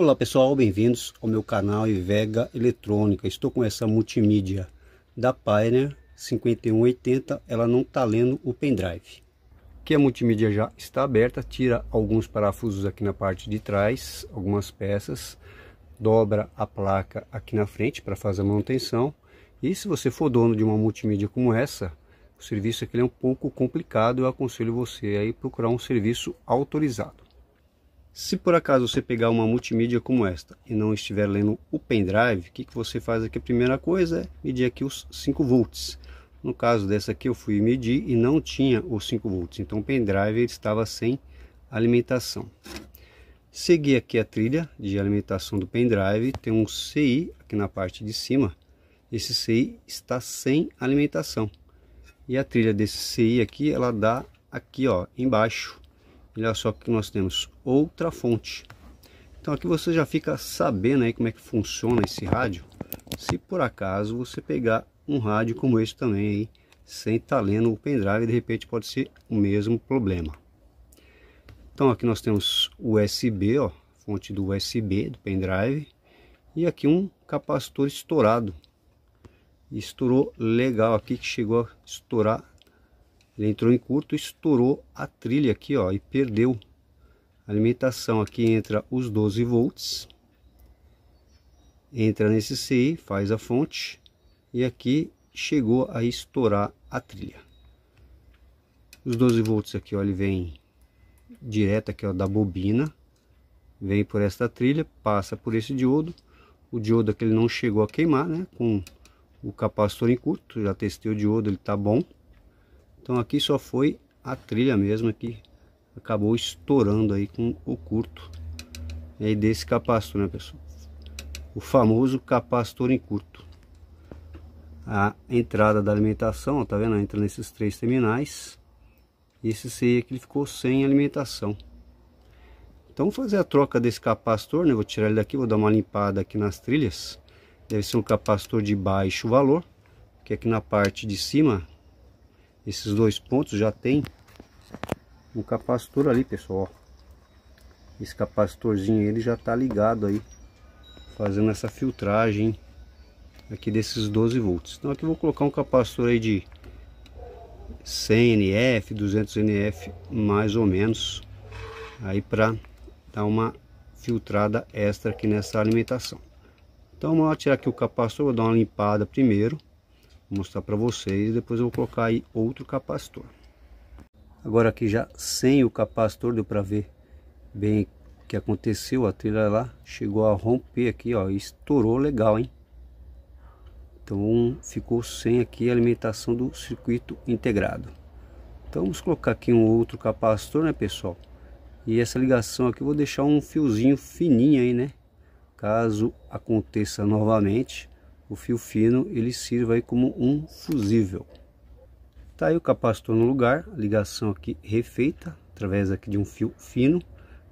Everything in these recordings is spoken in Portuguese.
Olá pessoal, bem-vindos ao meu canal Vega Eletrônica. Estou com essa multimídia da Pioneer 5180, ela não está lendo o pendrive. Aqui a multimídia já está aberta, tira alguns parafusos aqui na parte de trás, algumas peças, dobra a placa aqui na frente para fazer a manutenção. E se você for dono de uma multimídia como essa, o serviço aqui é um pouco complicado, eu aconselho você aí procurar um serviço autorizado. Se por acaso você pegar uma multimídia como esta e não estiver lendo o pendrive, o que, que você faz aqui? A primeira coisa é medir aqui os 5 volts. No caso dessa aqui eu fui medir e não tinha os 5 volts, então o pendrive estava sem alimentação. Segui aqui a trilha de alimentação do pendrive, tem um CI aqui na parte de cima. Esse CI está sem alimentação. E a trilha desse CI aqui, ela dá aqui ó, embaixo Olha só que nós temos outra fonte. Então aqui você já fica sabendo aí como é que funciona esse rádio. Se por acaso você pegar um rádio como esse também aí, sem estar tá lendo o pendrive, de repente pode ser o mesmo problema. Então aqui nós temos USB, ó, fonte do USB do pendrive e aqui um capacitor estourado. Estourou legal aqui que chegou a estourar ele entrou em curto, estourou a trilha aqui, ó, e perdeu a alimentação. Aqui entra os 12 volts, entra nesse CI, faz a fonte e aqui chegou a estourar a trilha. Os 12 volts aqui, ó, ele vem direto aqui, ó, da bobina, vem por esta trilha, passa por esse diodo. O diodo aqui ele não chegou a queimar, né? Com o capacitor em curto, já testei o diodo, ele tá bom. Então aqui só foi a trilha mesmo que acabou estourando aí com o curto aí desse capacitor, né pessoal? O famoso capacitor em curto. A entrada da alimentação, ó, tá vendo? Entra nesses três terminais. Esse C aqui ele ficou sem alimentação. Então vou fazer a troca desse capacitor, né? Vou tirar ele daqui, vou dar uma limpada aqui nas trilhas. Deve ser um capacitor de baixo valor, que aqui na parte de cima esses dois pontos já tem um capacitor ali, pessoal. Esse capacitorzinho ele já tá ligado aí, fazendo essa filtragem aqui desses 12 volts. Então aqui eu vou colocar um capacitor aí de 100 NF, 200 NF, mais ou menos, aí para dar uma filtrada extra aqui nessa alimentação. Então vamos lá tirar aqui o capacitor, vou dar uma limpada primeiro. Vou mostrar para vocês, depois eu vou colocar aí outro capacitor. Agora aqui já sem o capacitor, deu para ver bem o que aconteceu, a trilha lá chegou a romper aqui, ó, estourou legal, hein? Então ficou sem aqui a alimentação do circuito integrado. Então vamos colocar aqui um outro capacitor, né pessoal? E essa ligação aqui eu vou deixar um fiozinho fininho aí, né? Caso aconteça novamente, o fio fino ele sirva aí como um fusível. Tá aí o capacitor no lugar, ligação aqui refeita através aqui de um fio fino.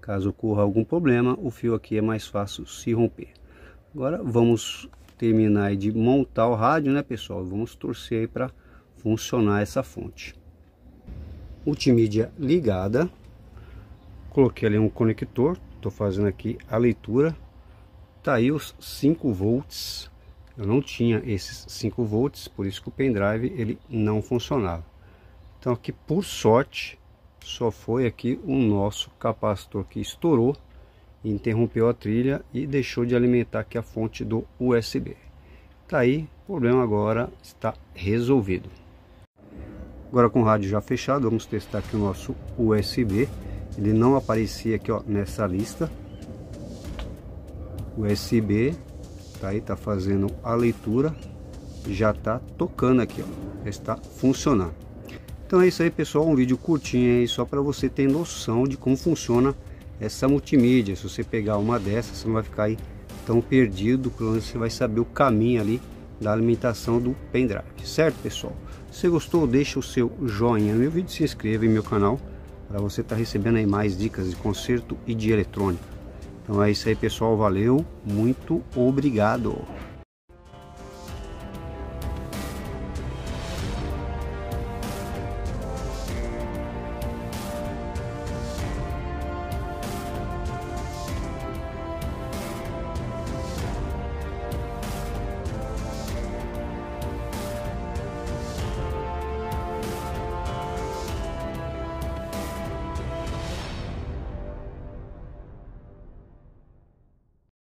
Caso ocorra algum problema, o fio aqui é mais fácil se romper. Agora vamos terminar de montar o rádio, né pessoal? Vamos torcer aí para funcionar essa fonte. Multimídia ligada. Coloquei ali um conector, estou fazendo aqui a leitura. Tá aí os 5 volts eu não tinha esses 5 volts, por isso que o pendrive ele não funcionava. Então aqui por sorte só foi aqui o nosso capacitor que estourou, interrompeu a trilha e deixou de alimentar aqui a fonte do USB. Tá aí, o problema agora está resolvido. Agora com o rádio já fechado, vamos testar aqui o nosso USB. Ele não aparecia aqui ó, nessa lista. USB tá aí, tá fazendo a leitura, já tá tocando aqui, ó, já está funcionando. Então é isso aí, pessoal, um vídeo curtinho aí só para você ter noção de como funciona essa multimídia. Se você pegar uma dessas, você não vai ficar aí tão perdido, pelo menos você vai saber o caminho ali da alimentação do pendrive, certo, pessoal? Se gostou, deixa o seu joinha no meu vídeo, se inscreva em meu canal para você estar tá recebendo aí mais dicas de conserto e de eletrônica. Então é isso aí, pessoal. Valeu. Muito obrigado.